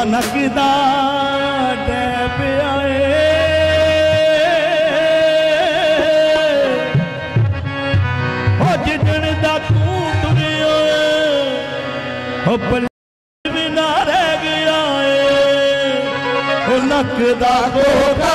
ਨਾਨਕ ਦਾ ਡੈਬ ਆਏ। ਹੋ ਜਿੱਦਣ ਦਾ ਤੂੰ ਤੁਰਿਓ, ਹੋ ਬਲਵੀ ਨਾ ਰਹਿ ਗਿਆ ਏ। ਹੋ ਨੱਕ ਦਾ ਗੋਗਾ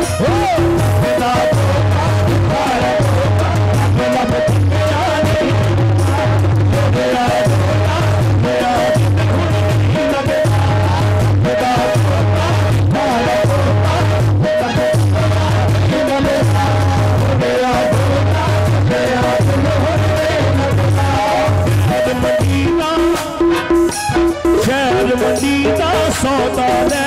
sọ́tọ̀ rẹ.